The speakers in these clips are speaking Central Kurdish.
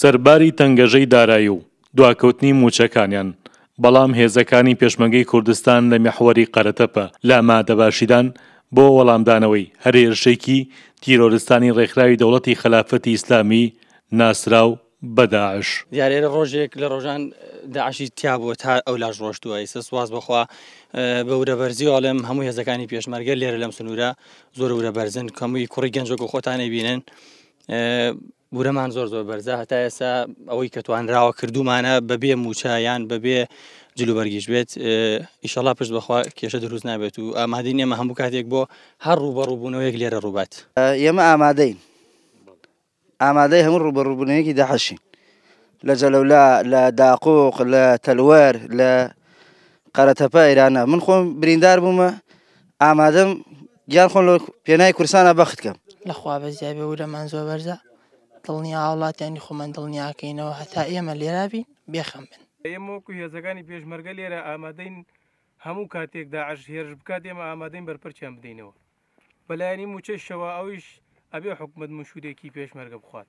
سەرباری تەنگەژەی دارایی و دواکەوتنی مووچەکانیان، بەڵام هێزەکانی پێشمەگەی کوردستان لە میحوەری قەرەتەپە لە ئامادەباشیدان بۆ وەڵامدانەوەی هەر هێرشێکی تیرۆرستانی ڕێکخراوی دەوڵەتی خەلافەتی ئیسلامی ناسراو بە داعش. دیارە ڕۆژێک لە ڕۆژان داعشی تیابووە تا ئەو لاش ڕۆشتووە ئیسە سواز بخوا بە ورە بەرزی ئاڵێم هەموو هێزەکانی پێشمەرگە لێرە لەم سنوورە زۆر ورە بەرزن کەمووی کوڕی گەنجۆک و خۆتانەی بینن ورەمان زۆر زۆر بەرزە هەتا ئێستا ئەوەی کە توانراوە کردومانە بەبێ موچە یان بەبێ جلوبەرگیش بێت ئیشەڵا پشت بەخوا کێشە دروست نابێت و ئامادی نێمە هەموو کاتێک بۆ هەر ڕوبە ڕووبوونەوەیەک لێرە ڕووبات ئێمە ئامادەین ئامادەی هەموو ڕوبە ڕووبوونەیەکی داحشین لە جەلەولا لە داقۆق لە تەلوەر لە قەرەتەپە ئێرانە من خۆم بریندار بوومە ئامادەم گیان خۆم لە پێنای کورسانە بەخت کەم لە خوا بەزیای بێ ورەمان زۆر بەرزە دڵنیا وڵاتیانی خۆمان دڵنیاکەینەوە هەتا ئێمە لێرابین بێخەم بن ئێمە وەکو هێزەکانی پێشمەرگە لێرە ئامادەین هەموو کاتێک داعش هێرش بکات ئێمە ئامادەین بەرپەرچیان بدەینەوە بەلایەنی موچەشەوە ئەویش ئەبێ حکومت مشورێکی پێشمەرگە بخوات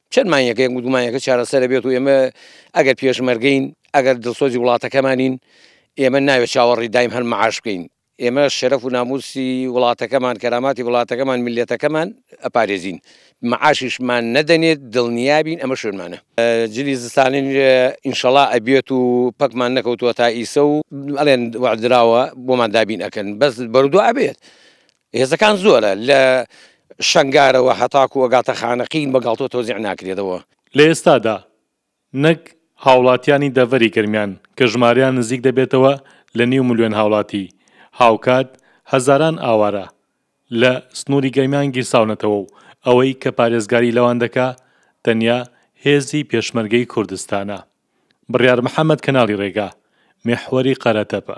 چەند مانگێکە گوتمانەکە چارەسەرە بێت و ئێمە ئەگەر پێشمەرگین ئەگەر دڵسۆزی وڵاتەکەمانین ئێمە ناوێت چاوەڕی دایم هەر معاش بکەین ئێمە شەرەف و ناموسی وڵاتەکەمان کەراماتی وڵاتەکەمان ملەتەکەمان ئەپارێزین معاشیشمان نەدەنێت دڵنیابین ئەمە شوێنمانە جلی زستانین ئینشەڵا ئەبێت و پەکمان نەکەوتووە تا ئیسە و ئەڵێن وەدراوە بۆمان دابین ئەەکەن بەس بەرودو ئەبێت هێزەکان زۆرە لە شەنگارەوە هەتاکو ئەگاتە خانەقین بە گاڵتە تۆزیع ناکرێتەوە. لە ئێستادا نەک هاوڵاتیانی دەڤەری گەرمیان کە ژمارەیان نزیک دەبێتەوە لە نیو ملیۆن هاوڵاتی، هاوکات هەزاران ئاوارە لە سنوری گەرمیان گیرساونەتەوە و ئەوەی کە پارێزگاری لەوان دەکا تەنیا هێزی پێشمەرگەی کوردستانە. بڕیار محەمەد کەناڵی ڕێگا، میحوەری قەرەتەپە.